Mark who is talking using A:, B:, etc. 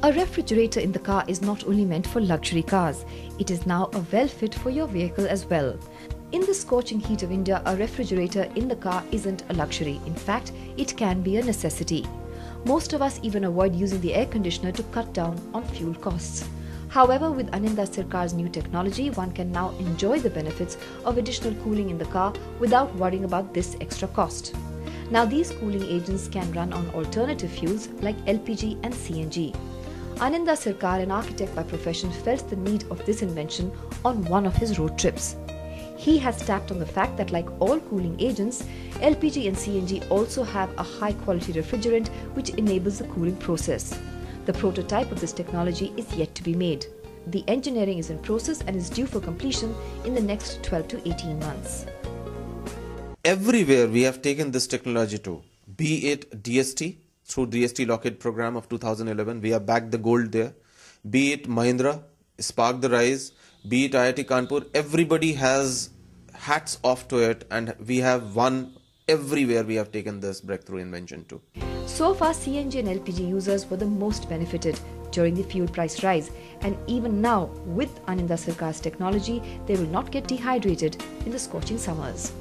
A: A refrigerator in the car is not only meant for luxury cars, it is now a well fit for your vehicle as well. In the scorching heat of India, a refrigerator in the car isn't a luxury. In fact, it can be a necessity. Most of us even avoid using the air conditioner to cut down on fuel costs. However, with Aninda Sircar's new technology, one can now enjoy the benefits of additional cooling in the car without worrying about this extra cost. Now, these cooling agents can run on alternative fuels like LPG and CNG. Aninda Sircar, an architect by profession, felt the need of this invention on one of his road trips. He has tapped on the fact that, like all cooling agents, LPG and CNG also have a high quality refrigerant which enables the cooling process. The prototype of this technology is yet to be made. The engineering is in process and is due for completion in the next 12 to 18 months.
B: Everywhere we have taken this technology to, be it DST through DST Lockheed program of 2011, we have backed the gold there, be it Mahindra, Spark the Rise, be it IIT Kanpur, everybody has hats off to it and we have won everywhere we have taken this breakthrough invention to.
A: So far, CNG and LPG users were the most benefited during the fuel price rise, and even now, with Aninda Sircar's technology, they will not get dehydrated in the scorching summers.